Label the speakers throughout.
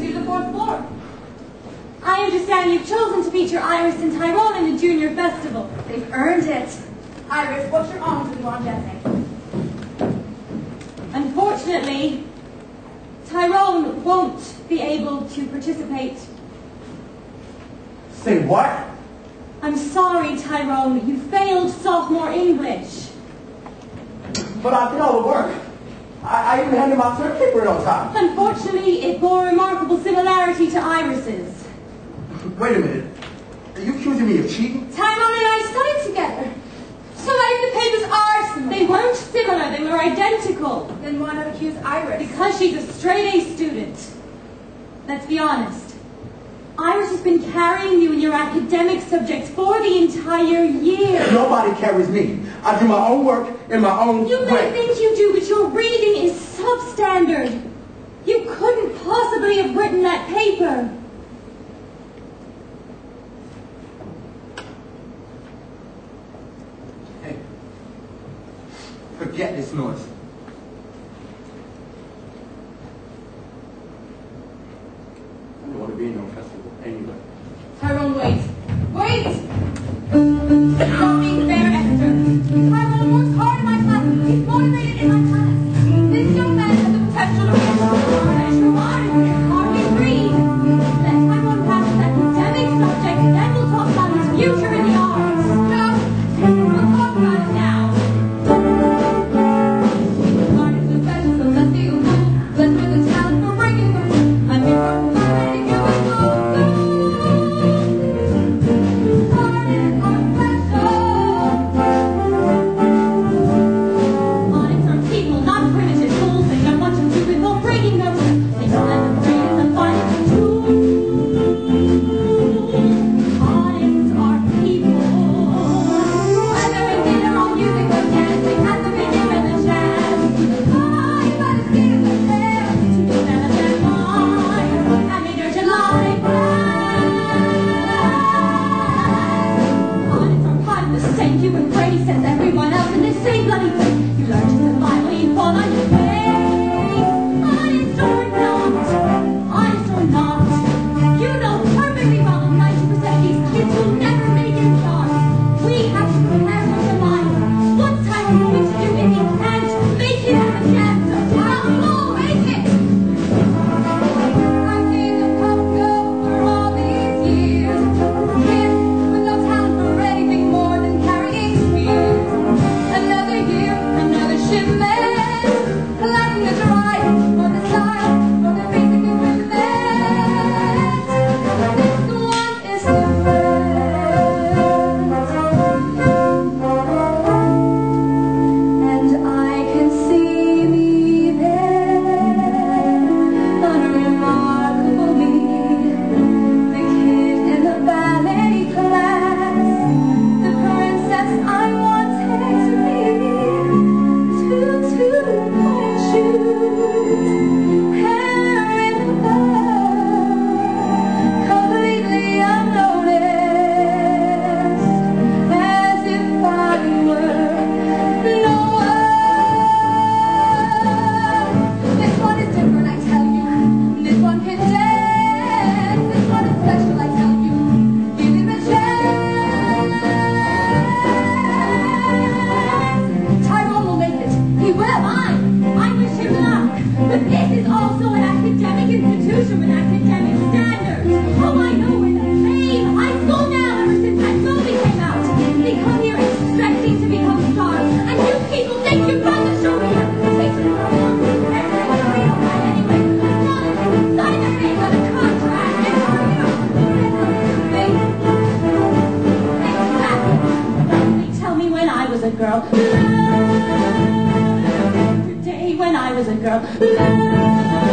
Speaker 1: gives you the fourth floor. I understand you've chosen to beat your Iris and Tyrone in the Junior Festival.
Speaker 2: They've earned it. Iris, what's your arms with Lon Jesse?
Speaker 1: Unfortunately, Tyrone won't be able to participate.
Speaker 3: Say what?
Speaker 1: I'm sorry, Tyrone. You failed sophomore English.
Speaker 3: But I did all the work. I, I even handed my term paper in on time.
Speaker 1: Unfortunately, it bore remarkable similarity to Iris's.
Speaker 3: Wait a minute. Are you accusing me of cheating?
Speaker 1: Tyrone and I studied together. So if the papers are similar. They weren't similar, they were identical.
Speaker 2: Then why not accuse Iris?
Speaker 1: Because she's a straight A student. Let's be honest. Iris has been carrying you in your academic subjects for the entire year.
Speaker 3: Nobody carries me. I do my own work in my own
Speaker 1: you
Speaker 3: way.
Speaker 1: May think you do, but your reading is substandard. You couldn't possibly have written that paper.
Speaker 3: Hey, forget this noise.
Speaker 1: help me girl. Today when I was a girl.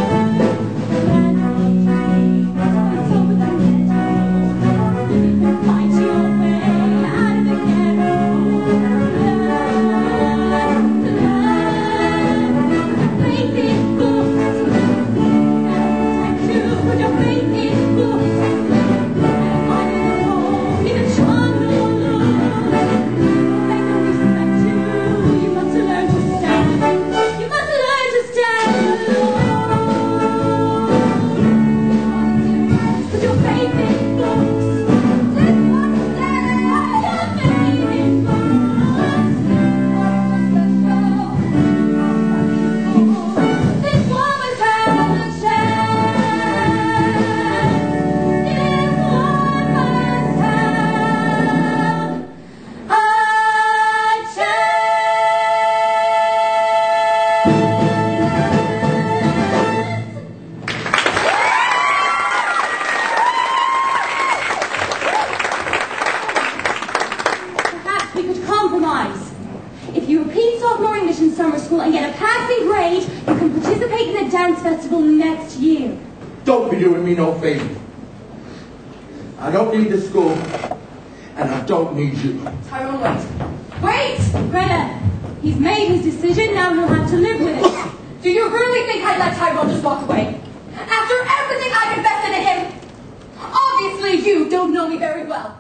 Speaker 1: Sophomore English in summer school and get a passing grade, you can participate in the dance festival next year.
Speaker 3: Don't be doing me no favor. I don't need the school, and I don't need you.
Speaker 2: Tyrone, wait.
Speaker 1: Wait, Greta. He's made his decision, now you'll have to live with it.
Speaker 2: Do you really think I'd let Tyrone just walk away? After everything I confessed to him? Obviously, you don't know me very well.